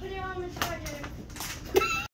put it on the charger.